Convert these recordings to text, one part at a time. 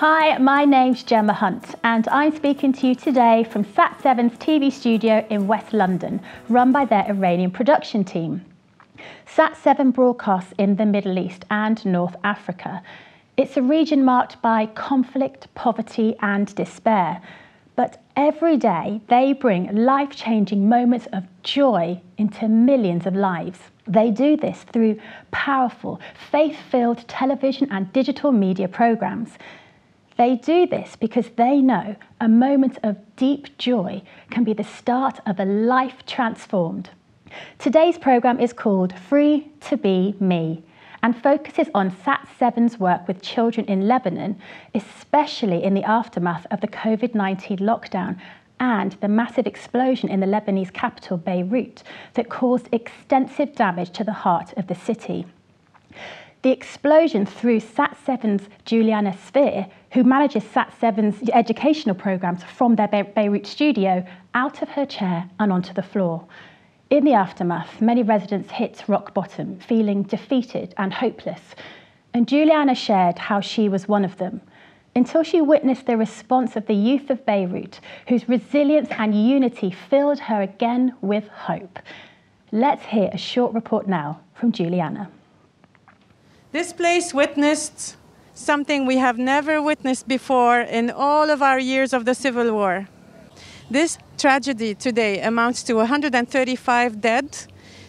Hi, my name's Gemma Hunt, and I'm speaking to you today from Sat7's TV studio in West London, run by their Iranian production team. Sat7 broadcasts in the Middle East and North Africa. It's a region marked by conflict, poverty, and despair. But every day they bring life changing moments of joy into millions of lives. They do this through powerful, faith filled television and digital media programmes. They do this because they know a moment of deep joy can be the start of a life transformed. Today's programme is called Free to Be Me and focuses on SAT7's work with children in Lebanon, especially in the aftermath of the COVID 19 lockdown and the massive explosion in the Lebanese capital, Beirut, that caused extensive damage to the heart of the city. The explosion threw SAT7's Juliana Sfeir, who manages SAT7's educational programs from their Beirut studio, out of her chair and onto the floor. In the aftermath, many residents hit rock bottom, feeling defeated and hopeless. And Juliana shared how she was one of them, until she witnessed the response of the youth of Beirut, whose resilience and unity filled her again with hope. Let's hear a short report now from Juliana. This place witnessed something we have never witnessed before in all of our years of the Civil War. This tragedy today amounts to 135 dead,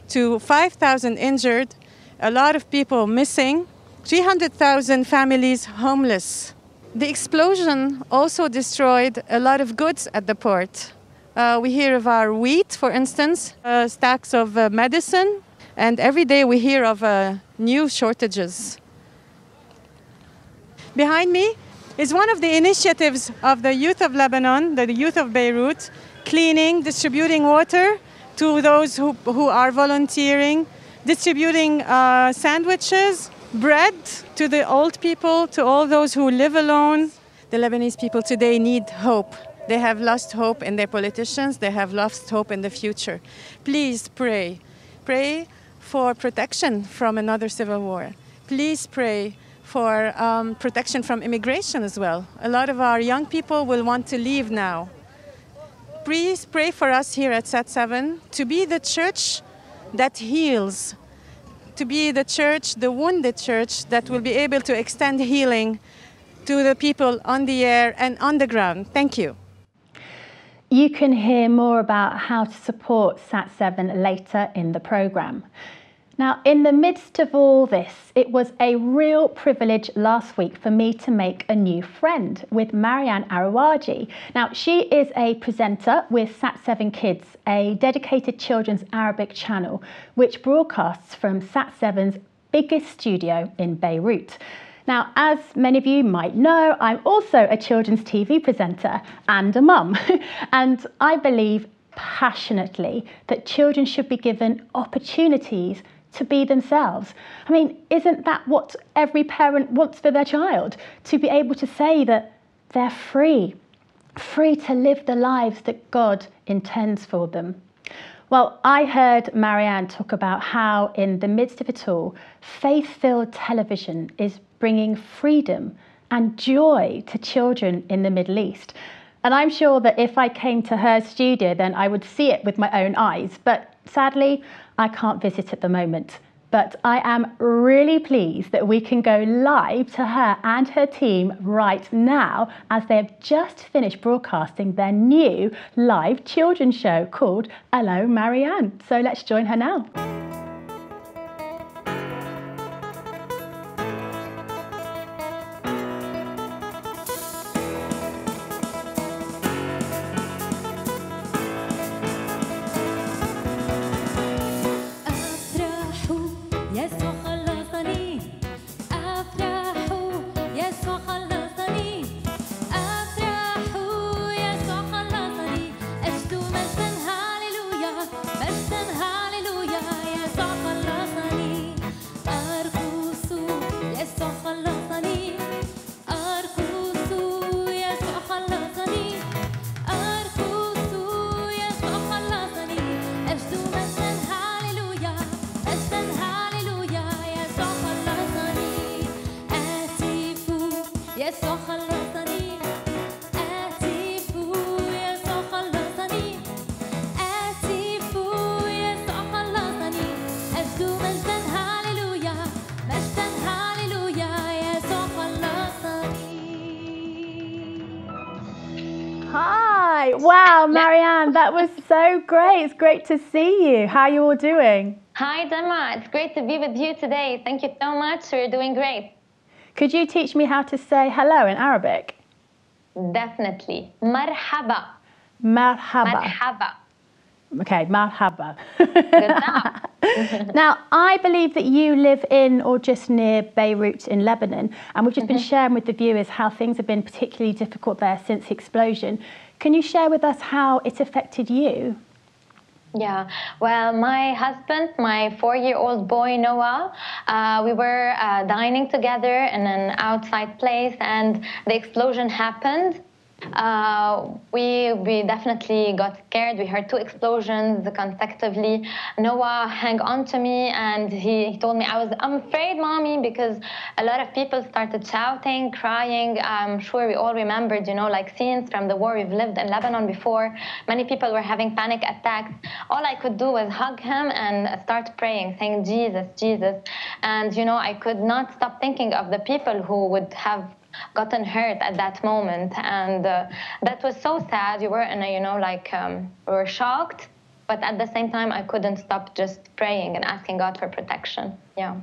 to 5,000 injured, a lot of people missing, 300,000 families homeless. The explosion also destroyed a lot of goods at the port. Uh, we hear of our wheat, for instance, uh, stacks of uh, medicine, and every day we hear of uh, new shortages. Behind me is one of the initiatives of the youth of Lebanon, the youth of Beirut, cleaning, distributing water to those who, who are volunteering, distributing uh, sandwiches, bread to the old people, to all those who live alone. The Lebanese people today need hope. They have lost hope in their politicians, they have lost hope in the future. Please pray. Pray for protection from another civil war. Please pray for um, protection from immigration as well. A lot of our young people will want to leave now. Please pray for us here at SAT7 to be the church that heals, to be the church, the wounded church that will be able to extend healing to the people on the air and on the ground. Thank you. You can hear more about how to support SAT7 later in the programme. Now, in the midst of all this, it was a real privilege last week for me to make a new friend with Marianne Awaraji. Now, she is a presenter with Sat7 Kids, a dedicated children's Arabic channel, which broadcasts from Sat7's biggest studio in Beirut. Now, as many of you might know, I'm also a children's TV presenter and a mum, and I believe passionately that children should be given opportunities to be themselves. I mean, isn't that what every parent wants for their child? To be able to say that they're free, free to live the lives that God intends for them. Well, I heard Marianne talk about how, in the midst of it all, faith filled television is bringing freedom and joy to children in the Middle East. And I'm sure that if I came to her studio, then I would see it with my own eyes. But sadly, I can't visit at the moment. But I am really pleased that we can go live to her and her team right now as they have just finished broadcasting their new live children's show called Hello Marianne. So let's join her now. Wow, Marianne, that was so great. It's great to see you. How are you all doing? Hi, Gemma. It's great to be with you today. Thank you so much. You're doing great. Could you teach me how to say hello in Arabic? Definitely. Marhaba. Marhaba. Marhaba. Okay, marhaba. Now, I believe that you live in or just near Beirut in Lebanon, and we've just been mm-hmm. sharing with the viewers how things have been particularly difficult there since the explosion. Can you share with us how it affected you? Yeah, well, my husband, my four year old boy Noah, uh, we were uh, dining together in an outside place, and the explosion happened. Uh, we we definitely got scared. We heard two explosions consecutively. Noah hung on to me and he, he told me I was I'm afraid, mommy, because a lot of people started shouting, crying. I'm sure we all remembered, you know, like scenes from the war we've lived in Lebanon before. Many people were having panic attacks. All I could do was hug him and start praying, saying Jesus, Jesus, and you know I could not stop thinking of the people who would have gotten hurt at that moment and uh, that was so sad you were in a you know like um, we were shocked but at the same time i couldn't stop just praying and asking god for protection yeah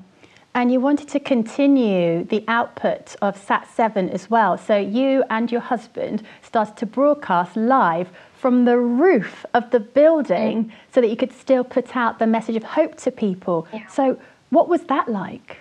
and you wanted to continue the output of Sat7 as well. So you and your husband started to broadcast live from the roof of the building mm. so that you could still put out the message of hope to people. Yeah. So, what was that like?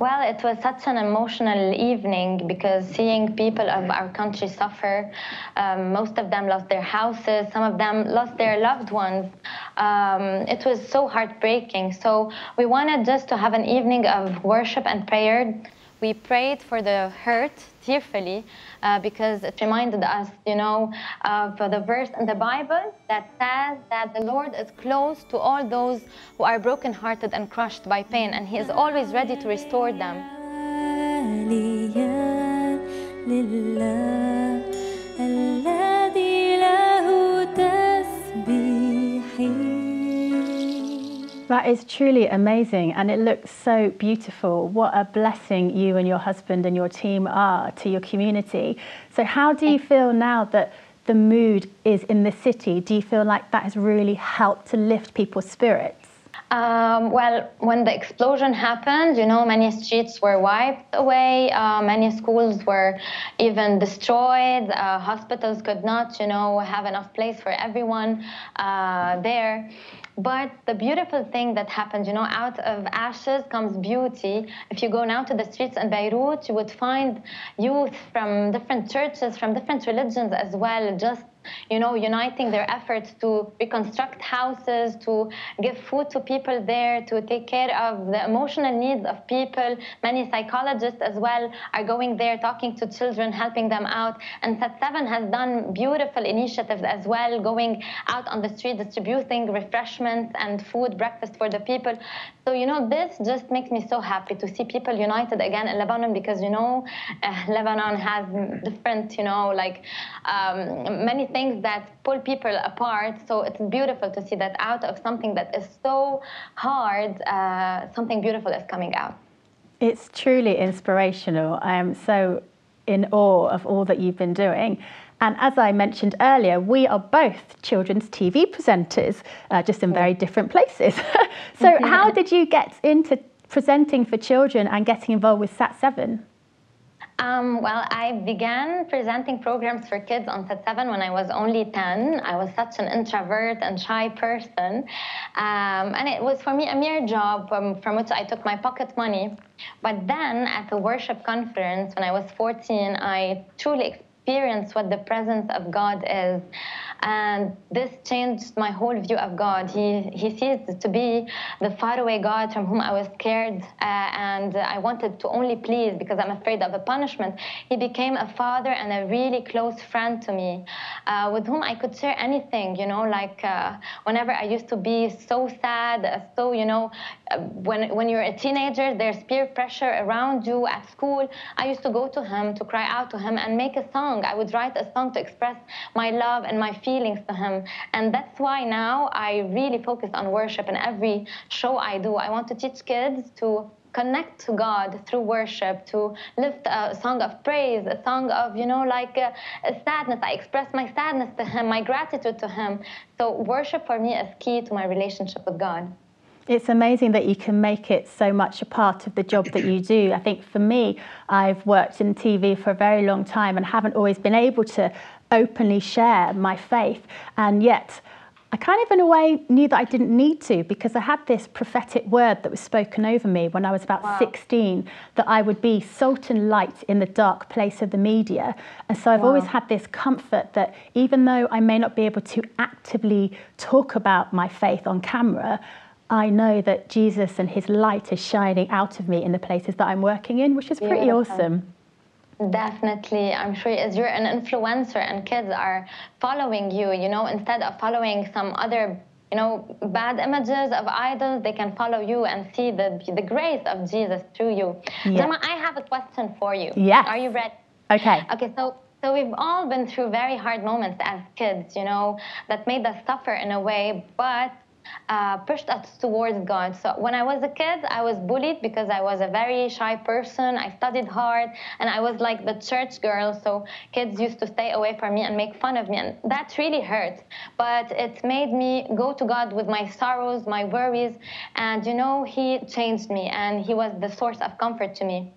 Well, it was such an emotional evening because seeing people of our country suffer, um, most of them lost their houses, some of them lost their loved ones. Um, it was so heartbreaking. So we wanted just to have an evening of worship and prayer. We prayed for the hurt tearfully uh, because it reminded us, you know, of the verse in the Bible that says that the Lord is close to all those who are brokenhearted and crushed by pain, and He is always ready to restore them. That is truly amazing and it looks so beautiful. What a blessing you and your husband and your team are to your community. So, how do you feel now that the mood is in the city? Do you feel like that has really helped to lift people's spirits? Um, well, when the explosion happened, you know, many streets were wiped away, uh, many schools were even destroyed, uh, hospitals could not, you know, have enough place for everyone uh, there. But the beautiful thing that happened, you know, out of ashes comes beauty. If you go now to the streets in Beirut, you would find youth from different churches, from different religions as well, just you know, uniting their efforts to reconstruct houses, to give food to people there, to take care of the emotional needs of people. Many psychologists as well are going there, talking to children, helping them out. And Sat7 has done beautiful initiatives as well, going out on the street, distributing refreshments and food, breakfast for the people. So, you know, this just makes me so happy to see people united again in Lebanon because, you know, uh, Lebanon has different, you know, like um, many things that pull people apart. So it's beautiful to see that out of something that is so hard, uh, something beautiful is coming out. It's truly inspirational. I am so in awe of all that you've been doing. And as I mentioned earlier, we are both children's TV presenters, uh, just in very different places. so, mm-hmm. how did you get into presenting for children and getting involved with SAT7? Um, well, I began presenting programs for kids on Sat7 when I was only 10. I was such an introvert and shy person. Um, and it was for me a mere job from, from which I took my pocket money. But then at the worship conference when I was 14, I truly experienced what the presence of God is. And this changed my whole view of God. He, he ceased to be the faraway God from whom I was scared uh, and I wanted to only please because I'm afraid of a punishment. He became a father and a really close friend to me uh, with whom I could share anything, you know, like uh, whenever I used to be so sad, uh, so, you know, uh, when, when you're a teenager, there's peer pressure around you at school. I used to go to him, to cry out to him and make a song. I would write a song to express my love and my feelings feelings to Him. And that's why now I really focus on worship in every show I do. I want to teach kids to connect to God through worship, to lift a song of praise, a song of, you know, like uh, sadness. I express my sadness to Him, my gratitude to Him. So, worship for me is key to my relationship with God. It's amazing that you can make it so much a part of the job that you do. I think for me, I've worked in TV for a very long time and haven't always been able to openly share my faith. And yet, I kind of, in a way, knew that I didn't need to because I had this prophetic word that was spoken over me when I was about wow. 16 that I would be salt and light in the dark place of the media. And so I've wow. always had this comfort that even though I may not be able to actively talk about my faith on camera, I know that Jesus and his light is shining out of me in the places that I'm working in, which is pretty awesome. Definitely. I'm sure as you're an influencer and kids are following you, you know, instead of following some other you know, bad images of idols, they can follow you and see the the grace of Jesus through you. Yeah. Gemma, I have a question for you. Yeah. Are you ready? Okay. Okay, so so we've all been through very hard moments as kids, you know, that made us suffer in a way, but uh, pushed us towards God. So when I was a kid, I was bullied because I was a very shy person. I studied hard and I was like the church girl. So kids used to stay away from me and make fun of me. And that really hurt. But it made me go to God with my sorrows, my worries. And you know, He changed me and He was the source of comfort to me.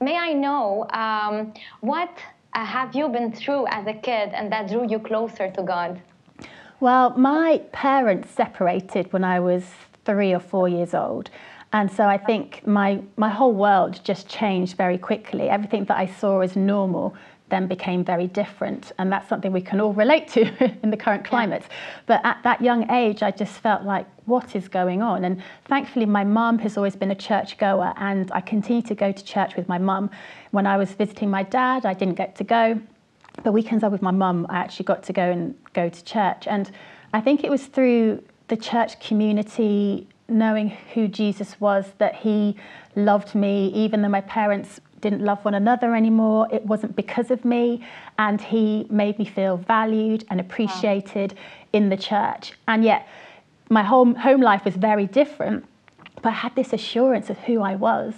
May I know um, what uh, have you been through as a kid and that drew you closer to God? Well, my parents separated when I was three or four years old. And so I think my, my whole world just changed very quickly. Everything that I saw as normal then became very different. And that's something we can all relate to in the current climate. Yeah. But at that young age, I just felt like, what is going on? And thankfully, my mum has always been a church goer, and I continue to go to church with my mum. When I was visiting my dad, I didn't get to go the weekends I was with my mum, I actually got to go and go to church. And I think it was through the church community, knowing who Jesus was, that he loved me, even though my parents didn't love one another anymore. It wasn't because of me. And he made me feel valued and appreciated wow. in the church. And yet, my home, home life was very different, but I had this assurance of who I was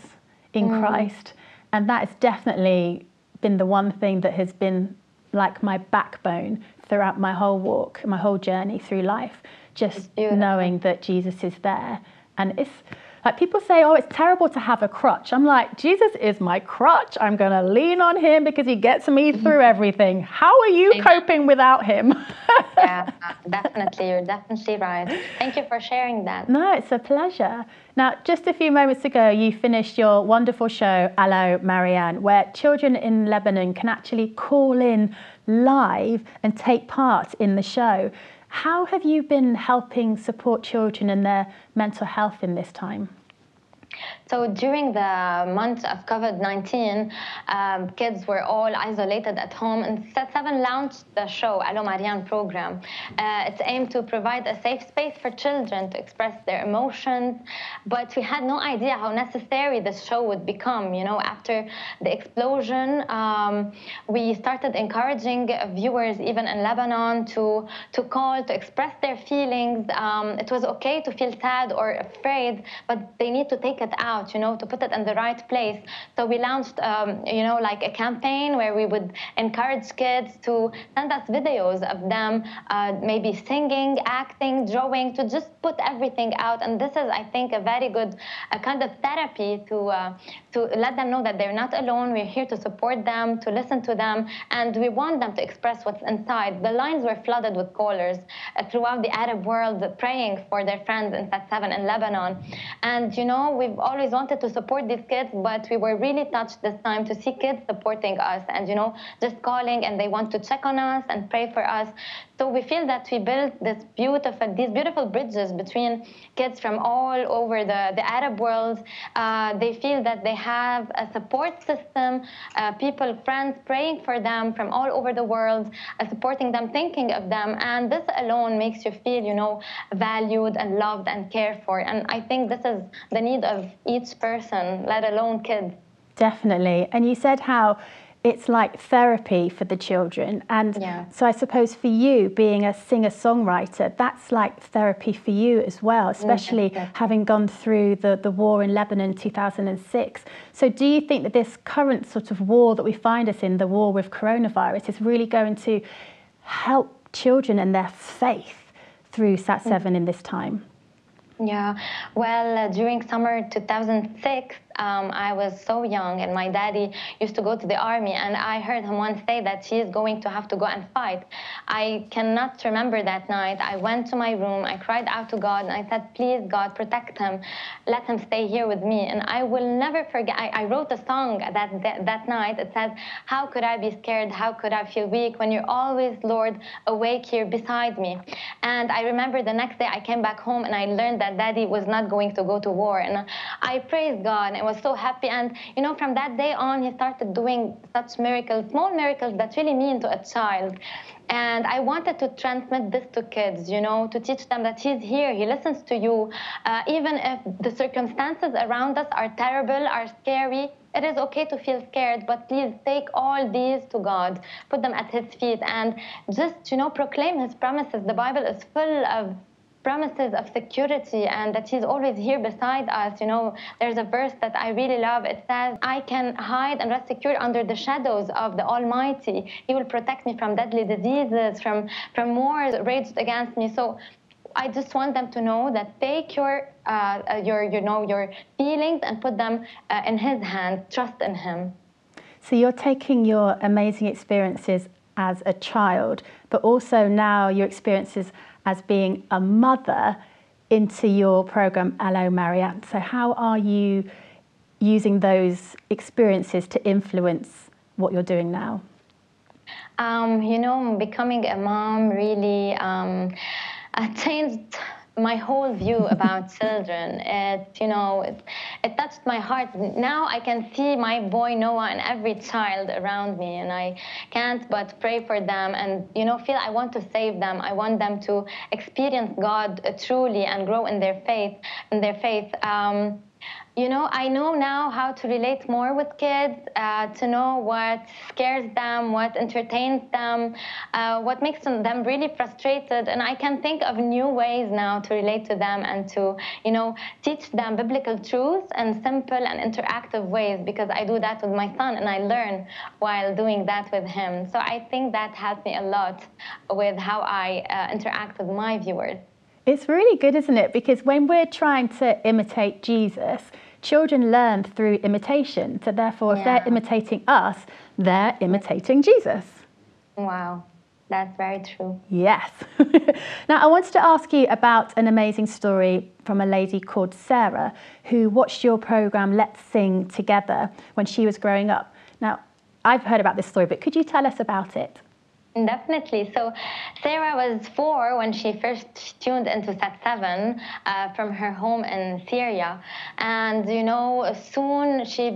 in mm. Christ. And that has definitely been the one thing that has been like my backbone throughout my whole walk, my whole journey through life, just knowing that Jesus is there. And it's like people say, oh, it's terrible to have a crutch. I'm like, Jesus is my crutch. I'm going to lean on him because he gets me mm-hmm. through everything. How are you coping without him? yeah, definitely. You're definitely right. Thank you for sharing that. No, it's a pleasure. Now, just a few moments ago, you finished your wonderful show, Allo Marianne, where children in Lebanon can actually call in live and take part in the show. How have you been helping support children and their mental health in this time? So during the month of COVID-19, um, kids were all isolated at home, and Sat7 launched the show Allo Marianne program. Uh, it's aimed to provide a safe space for children to express their emotions, but we had no idea how necessary this show would become. You know, after the explosion, um, we started encouraging viewers, even in Lebanon, to to call to express their feelings. Um, it was okay to feel sad or afraid, but they need to take it out you know, to put it in the right place. So we launched, um, you know, like a campaign where we would encourage kids to send us videos of them, uh, maybe singing, acting, drawing, to just put everything out. And this is, I think, a very good a kind of therapy to uh, to let them know that they're not alone. We're here to support them, to listen to them, and we want them to express what's inside. The lines were flooded with callers uh, throughout the Arab world, praying for their friends in Sat7 in Lebanon. And you know, we've always wanted to support these kids, but we were really touched this time to see kids supporting us and, you know, just calling and they want to check on us and pray for us. So we feel that we built this beautiful, these beautiful bridges between kids from all over the, the Arab world. Uh, they feel that they have a support system, uh, people, friends praying for them from all over the world, uh, supporting them, thinking of them. And this alone makes you feel, you know, valued and loved and cared for. And I think this is the need of each person, let alone kids. Definitely. And you said how it's like therapy for the children. And Yeah. so I suppose for you, being a singer songwriter, that's like therapy for you as well, especially yes. having gone through the, the war in Lebanon in 2006. So do you think that this current sort of war that we find us in, the war with coronavirus, is really going to help children and their faith through SAT7 in this time? Yeah, well, uh, during summer 2006, um, I was so young, and my daddy used to go to the army, and I heard him once say that he is going to have to go and fight. I cannot remember that night. I went to my room, I cried out to God, and I said, Please, God, protect him, let him stay here with me. And I will never forget, I, I wrote a song that, that, that night. It says, How could I be scared? How could I feel weak when you're always, Lord, awake here beside me? And I remember the next day I came back home and I learned that daddy was not going to go to war. And I praised God was so happy. And, you know, from that day on, he started doing such miracles, small miracles that really mean to a child. And I wanted to transmit this to kids, you know, to teach them that he's here, he listens to you. Uh, even if the circumstances around us are terrible, are scary, it is okay to feel scared, but please take all these to God, put them at His feet, and just, you know, proclaim His promises. The Bible is full of promises of security and that he's always here beside us you know there's a verse that i really love it says i can hide and rest secure under the shadows of the almighty he will protect me from deadly diseases from from wars raged against me so I just want them to know that take your, uh, uh, your, you know, your feelings and put them uh, in His hands. Trust in Him. So you're taking your amazing experiences as a child, but also now your experiences as being a mother into your program, Hello Marianne. So how are you using those experiences to influence what you're doing now? Um, you know, becoming a mom really um, changed my whole view about children. It, you know, it, it touched my heart. Now I can see my boy Noah and every child around me, and I can't but pray for them and, you know, feel I want to save them. I want them to experience God truly and grow in their faith. In their faith. Um, you know, I know now how to relate more with kids, uh, to know what scares them, what entertains them, uh, what makes them, really frustrated. And I can think of new ways now to relate to them and to, you know, teach them biblical truths in simple and interactive ways because I do that with my son and I learn while doing that with him. So I think that helped me a lot with how I uh, interact with my viewers. It's really good, isn't it? Because when we're trying to imitate Jesus, children learn through imitation. So therefore, if they're imitating us, they're imitating Jesus. Wow, that's very true. Yes. now, I wanted to ask you about an amazing story from a lady called Sarah who watched your program Let's Sing Together when she was growing up. Now, I've heard about this story, but could you tell us about it? Definitely. So, Sarah was four when she first tuned into Sat 7 uh, from her home in Syria. And, you know, soon she,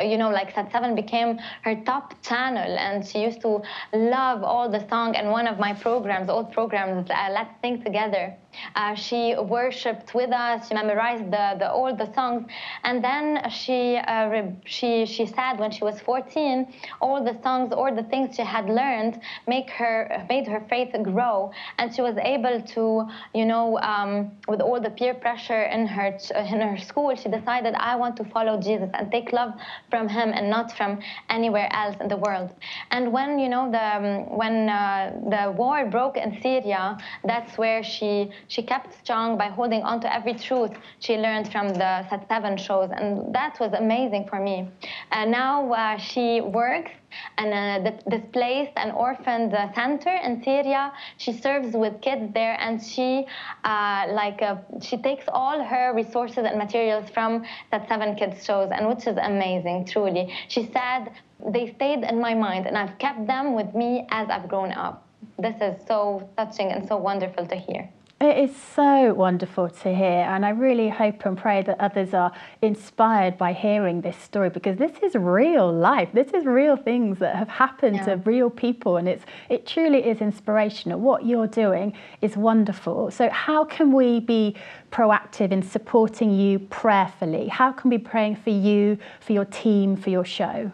you know, like Sat 7 became her top channel. And she used to love all the song. And one of my programs, old programs, uh, Let's Sing Together, uh, she worshipped with us. She memorized the, the all the songs. And then she, uh, re- she, she said when she was 14, all the songs all the things she had learned make her made her faith grow, and she was able to, you know, um, with all the peer pressure in her in her school, she decided I want to follow Jesus and take love from Him and not from anywhere else in the world. And when you know the um, when uh, the war broke in Syria, that's where she she kept strong by holding on to every truth she learned from the Seven shows, and that was amazing for me. And now uh, she works in a displaced and orphaned uh, center in Syria. She serves with kids there, and she uh, like uh, she takes all her resources and materials from Sat7 kids shows, and which is amazing, truly. She said they stayed in my mind, and I've kept them with me as I've grown up. This is so touching and so wonderful to hear. It is so wonderful to hear, and I really hope and pray that others are inspired by hearing this story because this is real life. This is real things that have happened to real people, and it's it truly is inspirational. What you're doing is wonderful. So, how can we be proactive in supporting you prayerfully? How can we be praying for you, for your team, for your show?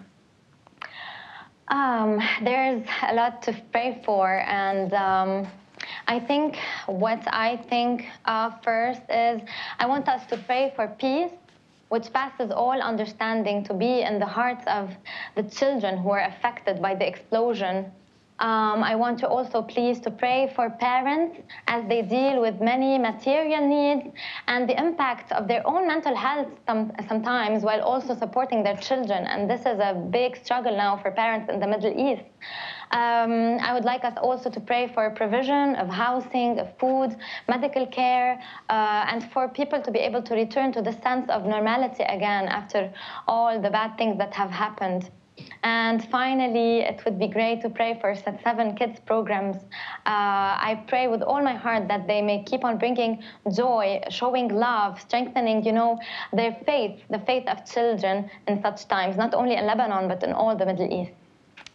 Um, there's a lot to pray for, and um, I think what I think uh, first is I want us to pray for peace, which passes all understanding, to be in the hearts of the children who are affected by the explosion um, I want to also please to pray for parents as they deal with many material needs and the impact of their own mental health sometimes while also supporting their children. And this is a big struggle now for parents in the Middle East. Um, I would like us also to pray for provision of housing, of food, medical care, uh, and for people to be able to return to the sense of normality again after all the bad things that have happened. And finally, it would be great to pray for seven kids programs. Uh, I pray with all my heart that they may keep on bringing joy, showing love, strengthening, you know, their faith, the faith of children in such times, not only in Lebanon, but in all the Middle East.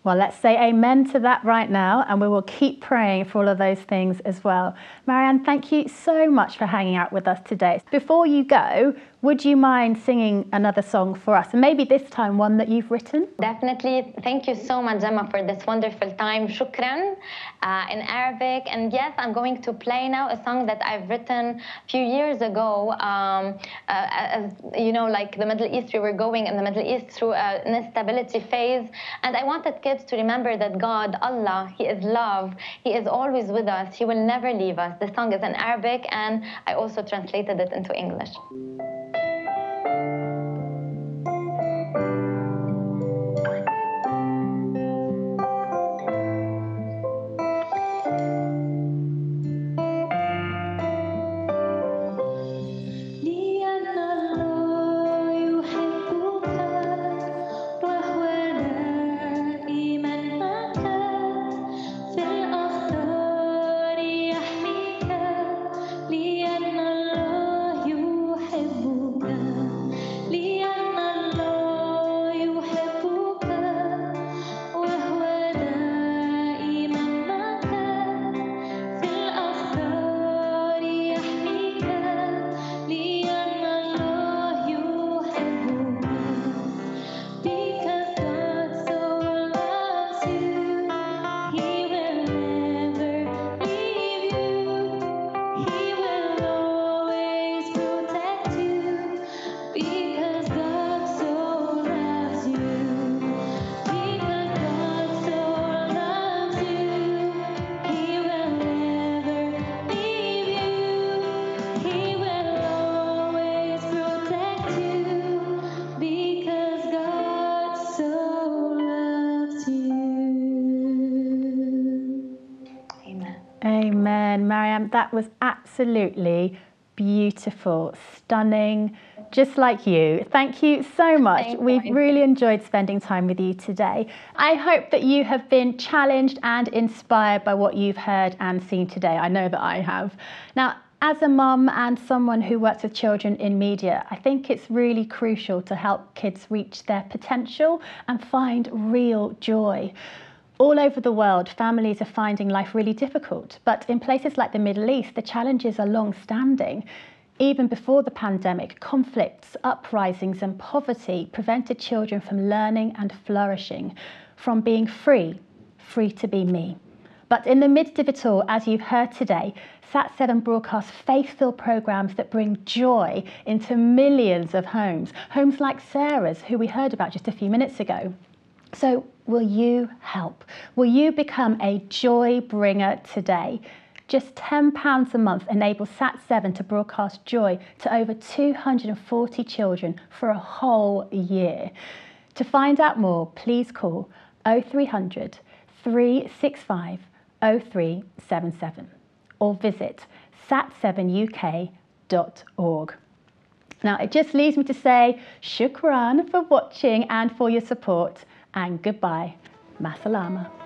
Well, let's say amen to that right now, and we will keep praying for all of those things as well. Marianne, thank you so much for hanging out with us today. Before you go, would you mind singing another song for us? And maybe this time one that you've written? Definitely. Thank you so much, Gemma, for this wonderful time. Shukran uh, in Arabic. And yes, I'm going to play now a song that I've written a few years ago. Um, uh, as you know, like the Middle East, we were going in the Middle East through an instability phase. And I wanted kids to remember that God, Allah, He is love. He is always with us. He will never leave us. The song is in Arabic, and I also translated it into English. That was absolutely beautiful, stunning, just like you. Thank you so much. We've really enjoyed spending time with you today. I hope that you have been challenged and inspired by what you've heard and seen today. I know that I have. Now, as a mum and someone who works with children in media, I think it's really crucial to help kids reach their potential and find real joy. All over the world, families are finding life really difficult, but in places like the Middle East, the challenges are long standing. Even before the pandemic, conflicts, uprisings, and poverty prevented children from learning and flourishing, from being free, free to be me. But in the midst of it all, as you've heard today, Sat7 broadcasts faith-filled programs that bring joy into millions of homes, homes like Sarah's, who we heard about just a few minutes ago. So will you help? Will you become a joy bringer today? Just £10 a month enables Sat7 to broadcast joy to over 240 children for a whole year. To find out more, please call 0300 365 0377 or visit sat7uk.org. Now, it just leaves me to say shukran for watching and for your support and goodbye. Masalama.